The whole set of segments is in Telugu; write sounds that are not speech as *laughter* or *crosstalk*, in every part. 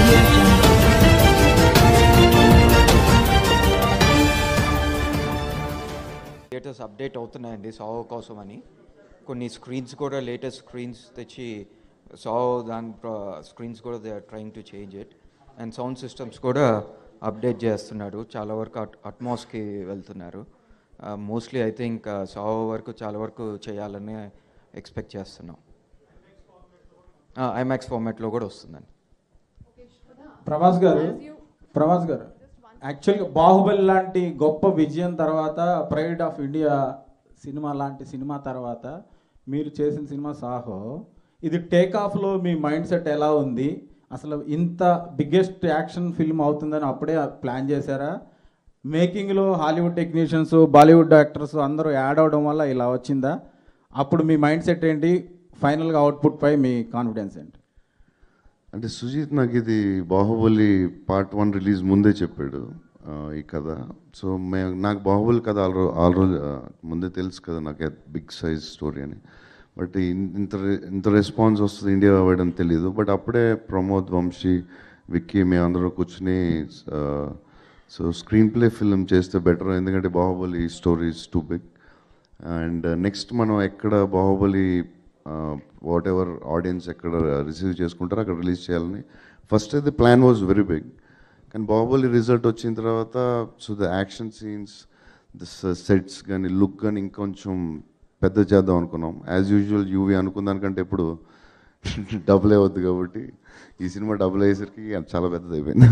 audio థియేటర్స్ అప్డేట్ అవుతున్నాయండి సావో కోసం అని కొన్ని స్క్రీన్స్ కూడా లేటెస్ట్ స్క్రీన్స్ తెచ్చి సావో దాని స్క్రీన్స్ కూడా they are trying to change it and sound systems కూడా అప్డేట్ చేస్తున్నారు చాలా వరకు అట్ అట్మాస్కి వెళ్తున్నారు. మోస్ట్లీ ఐ థింక్ సావో వరకు చాలా వరకు చేయాలని ఎక్స్పెక్ట్ చేస్తున్నాం. Uh, ఐమాక్స్ ఫార్మాట్లో కూడా వస్తుందండి. ప్రభాస్ గారు ప్రభాస్ గారు యాక్చువల్గా బాహుబలి లాంటి గొప్ప విజయం తర్వాత ప్రైడ్ ఆఫ్ ఇండియా సినిమా లాంటి సినిమా తర్వాత మీరు చేసిన సినిమా సాహో ఇది టేక్ ఆఫ్లో మీ మైండ్ సెట్ ఎలా ఉంది? అసలు ఇంత బిగ్గెస్ట్ యాక్షన్ ఫిల్మ్ అవుతుందని అప్పుడే ప్లాన్ చేశారా? మేకింగ్లో హాలీవుడ్ టెక్నీషియన్స్ బాలీవుడ్ యాక్టర్స్ అందరూ యాడ్ అవడం వల్ల ఇలా వచ్చిందా? అప్పుడు మీ మైండ్ సెట్ ఏంటి? ఫైనల్గా అవుట్పుట్పై మీ కాన్ఫిడెన్స్ ఏంటి? అంటే సుజీత్ నాకు ఇది బాహుబలి పార్ట్ వన్ రిలీజ్ ముందే చెప్పాడు ఈ కథ. సో మే నాకు బాహుబలి కథ ఆల్ ఆల్ రోజు ముందే తెలుసు కదా నాకు బిగ్ సైజ్ స్టోరీ అని. బట్ ఇంత రె- ఇంత రెస్పాన్స్ వస్తుంది ఇండియా వైడ్ తెలియదు బట్ అప్పుడే ప్రమోద్ వంశీ విక్కీ అందరూ కూర్చుని సో స్క్రీన్ ప్లే ఫిల్మ్ చేస్తే బెటర్. ఎందుకంటే Baahubali story is too big. And next మనం ఎక్కడ బాహుబలి వాట్ ఎవర్ ఆడియన్స్ ఎక్కడ రిసీవ్ చేసుకుంటారో అక్కడ రిలీజ్ చేయాలని. ఫస్ట్ అయితే ప్లాన్ వాజ్ వెరీ బిగ్ కానీ బాహుబలి రిజల్ట్ వచ్చిన తర్వాత so the action scenes the sets కానీ లుక్ కానీ ఇంకొంచెం పెద్ద చేద్దాం అనుకున్నాం. యాజ్ యూజువల్ యూవీ అనుకున్న దానికంటే ఇప్పుడు *laughs* డబుల్ అవ్వద్దు కాబట్టి ఈ సినిమా డబుల్ అయ్యేసరికి చాలా పెద్దది అయిపోయింది.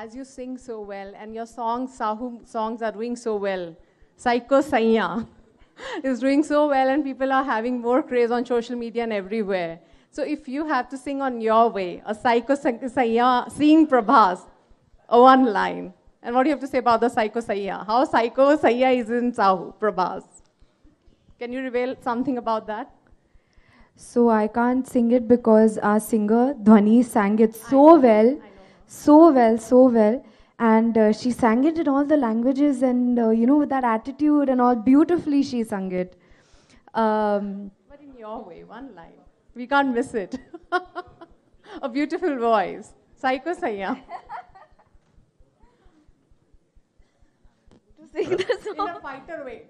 As you sing so well and your songs Saaho songs are doing so well psycho Saiyaan is doing so well and people are having more craze on social media and everywhere. So if you have to sing on your way, a Psycho Sa- Saiya, seeing Prabhas, a one line. And what do you have to say about the Psycho Saiya? How Psycho Saiya is in Sahu, Prabhas? Can you reveal something about that? So I can't sing it because our singer Dhwani sang it so well, so well, so well, and uh, she sang it in all the languages and uh, you know with that attitude and all beautifully she sang it. Um, But in your way, one line. We can't miss it. *laughs* a beautiful voice. Psycho Saiya. *laughs* to sing the In a fighter way.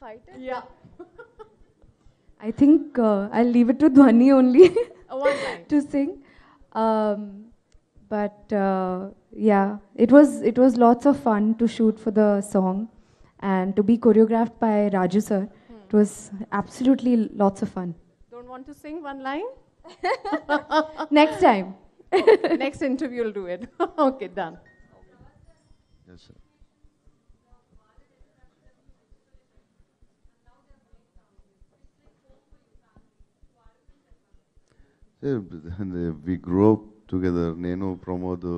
Fighter? Yeah. *laughs* I think uh, I'll leave it to Dhwani only line. to sing. Um, but uh, yeah, it was it was lots of fun to shoot for the song, and to be choreographed by Raju sir. Hmm. It was absolutely lots of fun. Don't want to sing one line? *laughs* Next time. *laughs* Next interview, we'll do it. *laughs* okay, done. Yes, sir. we grew up together నేను ప్రమోద్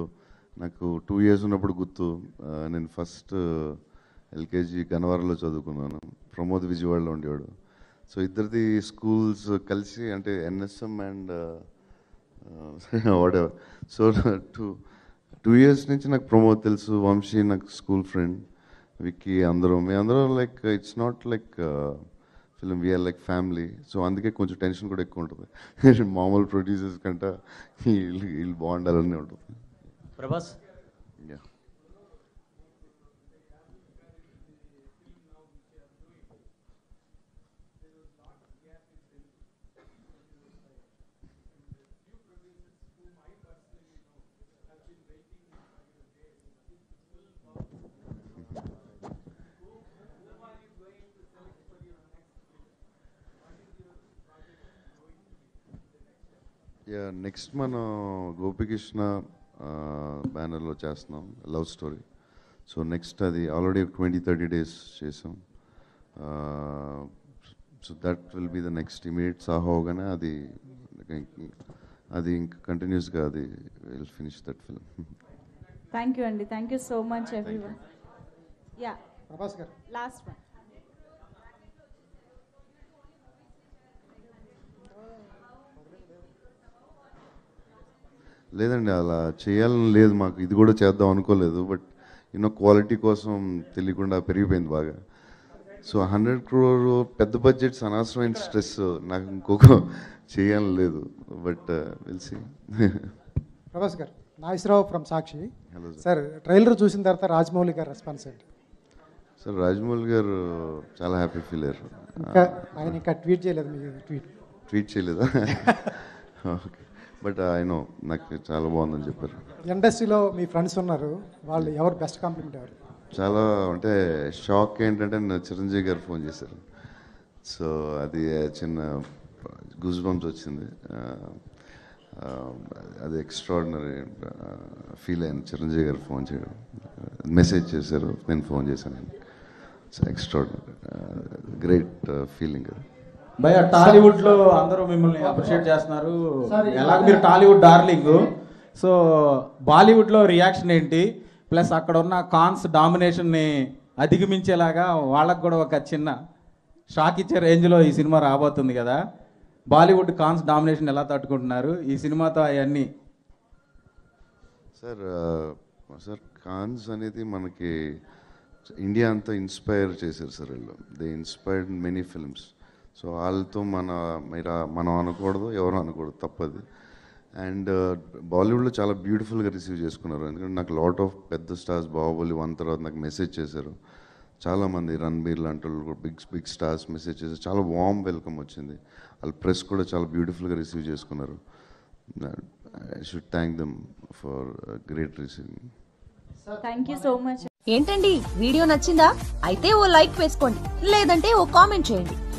నాకు టూ ఇయర్స్ ఉన్నప్పుడు గుర్తు నేను ఫస్ట్ ఎల్కేజీ గన్నవరంలో చదువుకున్నాను. ప్రమోద్ విజయవాడలో ఉండేవాడు. సో ఇద్దరిది స్కూల్స్ కలిసి అంటే NSM and whatever so two two years నుంచి నాకు ప్రమోద్ తెలుసు వంశీ నాకు స్కూల్ ఫ్రెండ్ విక్కీ అందరూ. మీ అందరూ like it's not like film we are like family so అందుకే కొంచెం టెన్షన్ కూడా ఎక్కువ ఉంటుంది మామూలు ప్రొడ్యూసర్స్ కంటే వీళ్ళు వీళ్ళు బాగుండాలని ఉంటుంది ప్రభాస్ నెక్స్ట్ మనం గోపికృష్ణ బ్యానర్లో చేస్తున్నాం లవ్ స్టోరీ సో నెక్స్ట్ అది ఆల్రెడీ ట్వంటీ థర్టీ డేస్ చేసాం. So that will be the next immediate Saaho అవగానే అది అది ఇంకా కంటిన్యూస్గా అది will finish that film thank you అండి thank you so much everyone yeah Prabhas గారు. లాస్ట్ వన్ లేదండి అలా చేయాలని లేదు మాకు. ఇది కూడా చేద్దాం అనుకోలేదు బట్ యూనో క్వాలిటీ కోసం తెలియకుండా పెరిగిపోయింది బాగా. సో హండ్రెడ్ క్రోర్ పెద్ద బడ్జెట్స్ అనవసరమైన స్ట్రెస్ నాకు ఇంకొక చేయాలని లేదు బట్ విల్సి ప్రభాస్ గారు Nageswararao from Sakshi. Hello sir trailer చూసిన తర్వాత రాజమౌళి గారు రెస్పాన్స్ ఏంటి? సార్ రాజమౌళి గారు చాలా హ్యాపీ ఫీల్ అయ్యారు ఇంకా ఆయన ఇంకా ట్వీట్ చేయలేదు ట్వీట్ ట్వీట్ చేయలేదా? *laughs* ఓకే బట్ ఆయన నాకు చాలా బాగుందని చెప్పారు. ఇండస్ట్రీలో మీ ఫ్రెండ్స్ ఉన్నారు వాళ్ళు ఎవరు బెస్ట్ కాంప్లిమెంట్ ఎవరు చాలా అంటే షాక్ ఏంటంటే నా చిరంజీవి గారు ఫోన్ చేశారు. సో అది చిన్న గూస్ బంప్స్ వచ్చింది అది ఎక్స్ట్రాడినరీ ఫీల్ అయింది. చిరంజీవి గారు ఫోన్ చేయడం. మెసేజ్ చేశారు నేను ఫోన్ చేశాను. ఎక్స్ట్రాడినరీ గ్రేట్ ఫీలింగ్ అది. భయ టాలీవుడ్లో అందరూ మిమ్మల్ని అప్రిషియేట్ చేస్తున్నారు. ఎలాగ మీరు టాలీవుడ్ డార్లింగ్? సో బాలీవుడ్లో రియాక్షన్ ఏంటి? ప్లస్ అక్కడ ఉన్న కాన్స్ డామినేషన్ని అధిగమించేలాగా వాళ్ళకు కూడా ఒక చిన్న షాక్ ఇచ్చే రేంజ్లో ఈ సినిమా రాబోతుంది కదా. బాలీవుడ్ కాన్స్ డామినేషన్ ఎలా తట్టుకుంటున్నారు? ఈ సినిమాతో అవన్నీ. సార్ సార్ కాన్స్ అనేది మనకి ఇండియా అంతా ఇన్స్పైర్ చేశారు సార్ వీళ్ళు. They inspired many films so వాళ్ళతో మన మీరు మనం అనకూడదు ఎవరు అనకూడదు తప్పది. అండ్ బాలీవుడ్లో చాలా బ్యూటిఫుల్గా రిసీవ్ చేసుకున్నారు. ఎందుకంటే నాకు లాట్ ఆఫ్ పెద్ద స్టార్స్ బాహుబలి వన్ తర్వాత నాకు మెసేజ్ చేశారు. చాలామంది రణబీర్ లాంటి వాళ్ళు బిగ్ బిగ్ స్టార్స్ మెసేజ్ చేశారు. చాలా వామ్ వెల్కమ్ వచ్చింది. వాళ్ళ ప్రెస్ కూడా చాలా బ్యూటిఫుల్గా రిసీవ్ చేసుకున్నారు. I should thank them for great receiving thank you so much ఏంటండి? వీడియో నచ్చిందా? అయితే ఓ లైక్ వేసుకోండి. లేదంటే ఓ కామెంట్ చేయండి.